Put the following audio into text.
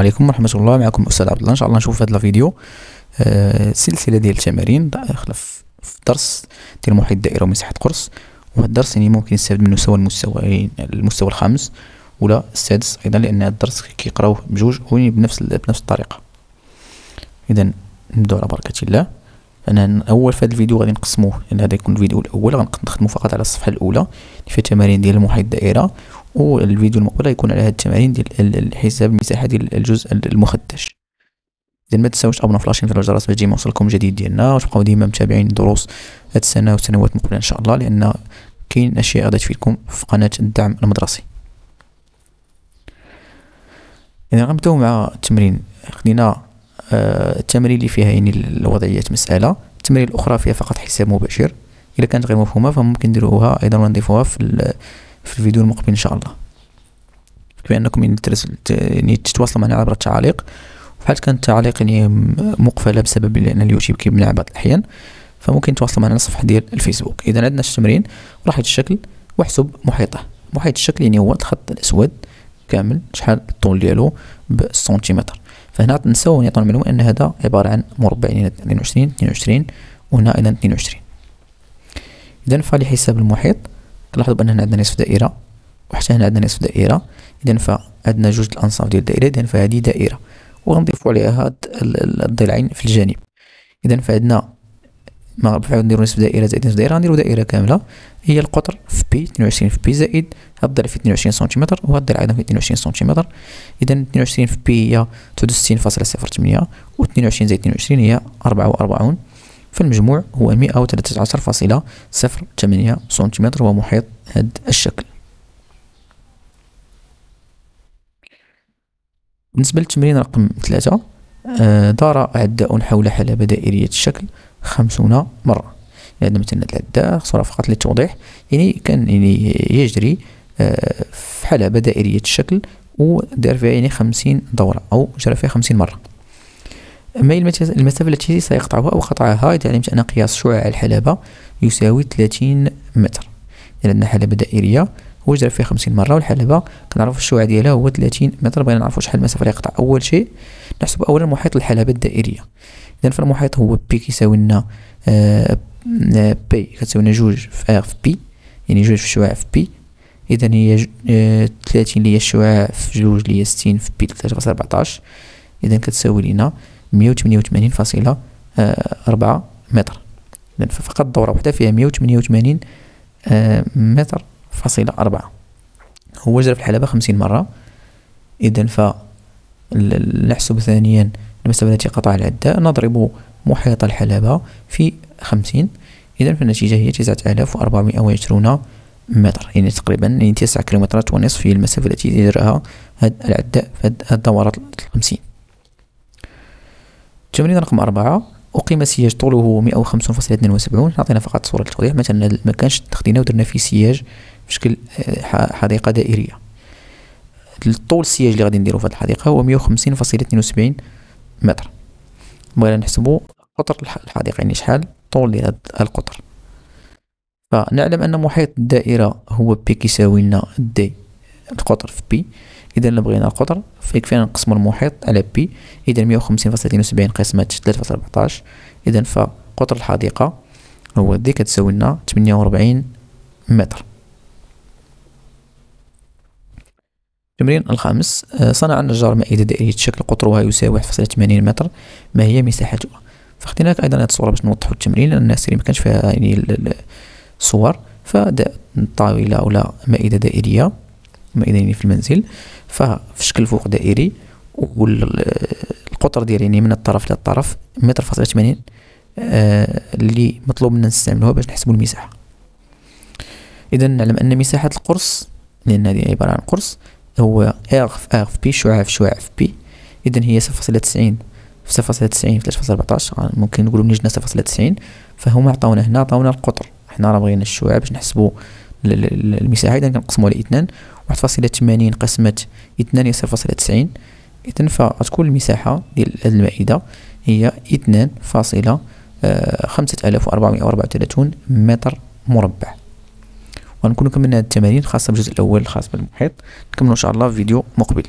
عليكم ورحمة الله. معكم أستاذ عبد الله. إن شاء الله نشوف في هذا الفيديو. آه سلسلة ديال التمارين داخلة في درس ديال محيط الدائرة ومساحة قرص. وهذا الدرس يعني ممكن يستافد منه سواء المستوى المستوى الخامس ولا السادس أيضا لأن هذا الدرس كيقراوه بجوج بنفس بنفس الطريقة. إذا نبداو على بركة الله. أنا أول في هذا الفيديو غادي نقسموه لأن هذا يكون الفيديو الأول. غنخدمو فقط على الصفحة الأولى اللي فيها التمارين ديال محيط الدائرة. والفيديو المقبل غيكون على هاد التمارين ديال حساب المساحة ديال الجزء المخدش إذا ما تنساوش تابوناو فلاشين في الجرس باش ديما يوصلكم جديد ديالنا وتبقاو ديما متابعين الدروس هاد السنة والسنوات المقبلة إن شاء الله لأن كاين أشياء غادي تفيدكم في قناة الدعم المدرسي. إذا غنبداو مع التمرين. خدينا آه التمارين اللي فيها يعني الوضعيات مسألة. التمارين الأخرى فيها فقط حساب مباشر. اذا كانت غير مفهومة فممكن نديروها أيضا ونضيفوها في في الفيديو المقبل إن شاء الله. كما أنكم يعني, يعني تتواصلوا معنا عبر التعاليق وفحال كانت التعاليق يعني مقفله بسبب لأن اليوتيوب كيمنع بعض الاحيان فممكن تواصلوا معنا على الصفحه ديال الفيسبوك. إذا عندنا التمرين راحة الشكل واحسب محيطه. محيط الشكل يعني هو الخط الأسود كامل شحال الطول ديالو بالسنتيمتر. فهنا نساو نعطيو المعلومه أن هذا عبارة عن مربع يعني 22 22 وهنا أيضا 22 إذا فلحساب المحيط. كنلاحظوا بأن هنا عندنا نصف دائرة وحتى هنا عندنا نصف دائرة. اذا فعندنا جوج الأنصاف ديال الدائرة اذا فهذه دائرة. وغنضيفوا عليها هاد الضلعين في الجانب. اذا فعندنا ما بفعل نديرو نصف دائرة زائد نصف دائرة. غنديرو دائرة كاملة هي القطر في بي 22 في بي زائد. هاد الضلع في 22 سنتيمتر وهاد الضلع أيضا في 22 سنتيمتر. اذا 22 في بي هي 69.08 و 22 زائد 22 هي 44 فالمجموع هو مئة وثلاثة عشر فاصلة صفر ثمانية سنتيمتر هو محيط هذا الشكل. بالنسبة للتمرين رقم ثلاثة آه، دار عداء حول حلبة دائرية الشكل خمسون مرة. يعني مثلا العداء صورة فقط للتوضيح يعني كان يعني يجري آه، في حلبة دائرية الشكل ودار فيها يعني خمسين دورة أو جرى فيها خمسين مرة. ما هي المسافة التي سيقطعها أو قطعها. إذا علمت أن قياس شعاع الحلبة يساوي 30 متر. إذا عندنا حلبة دائرية هو جرى فيها 50 مرة والحلبة كنعرفو الشعاع ديالها هو 30 متر. بغينا نعرفو شحال المسافة اللي يقطع أول شيء نحسب أولا محيط الحلبة الدائرية. إذا فالمحيط هو بي كيساوي لنا آه بي كتساوي لنا جوج في ار في بي يعني جوج في الشعاع في بي إذا هي آه 30 اللي هي الشعاع في جوج اللي هي 60 في بي 3.14 إذا كتساوي لنا مية وثمانية وثمانين فاصلة آه، أربعة متر. إذن فقط دورة وحدة فيها مية وثمانية وثمانين آه، متر فاصلة أربعة. هو جرى في الحلبة خمسين مرة. إذا ف نحسب ثانيا المسافة التي قطع العداء نضرب محيط الحلبة في خمسين. إذا فالنتيجة هي تسعة آلاف وأربعمائة وعشرون متر. يعني تقريبا يعني تسعة كيلومترات ونصف هي المسافة التي يجرها هذا العداء في الدورات الخمسين. التمرين رقم أربعة أقيم سياج طوله مئة وخمسون فاصلة اثنين وسبعون عطينا فقط صورة التوضيح مثلا ما كانش خدينا ودرنا فيه سياج بشكل آه، حديقة دائرية. الطول السياج اللي غادي نديرو في هذه الحديقة هو مئة وخمسين فاصلة اثنين وسبعين متر. بغينا نحسبو قطر الحديقة يعني شحال؟ طول ديال القطر. فنعلم أن محيط الدائرة هو بي كيساوي لنا دي القطر في بي إذا بغينا القطر فيكفينا نقسمو المحيط على بي إذا مية وخمسين فاصلة اثنين وسبعين قسمة ثلاثة فاصلة ربعطاش إذا فقطر الحديقة هو دي كتساوي لنا تمنية وربعين متر. التمرين الخامس آه، صنع النجار مائدة دائرية شكل قطرها يساوي واحد فاصلة ثمانين متر. ما هي مساحتها فاخدينا لك أيضا هذه الصورة باش نوضحو التمرين. لأن الناس اللي مكانش فيها يعني الصور فطاولة أو لا مائدة دائرية يعني في المنزل ففي شكل فوق دائري والقطر ديالي يعني من الطرف للطرف متر فاصلة ثمانين آه اللي مطلوب منا نستعملوها باش نحسبو المساحة. إذا نعلم أن مساحة القرص لأن هذه عبارة عن قرص هو ار في ار في بي شعاع في شعاع في بي إذا هي صفر فاصلة تسعين في صفر فاصلة تسعين في ثلاثة فاصلة ربعطاش ممكن نقولو منين جنا صفر فاصلة تسعين. فهما عطاونا هنا عطاونا القطر. حنا راه بغينا الشعاع باش نحسبو المساحة. اذا كنقسمو على اثنان. واحد فاصلة ثمانين قسمة اثنان هي صفر فاصلة تسعين. إذن فتكون المساحة ديال هاد المائدة هي اثنان فاصلة آه، خمسة آلاف وأربعمائة وأربعة وثلاثون متر مربع. ونكون كملنا التمارين الخاصة بالجزء الأول الخاص بالمحيط. نكملو إن شاء الله في فيديو مقبل.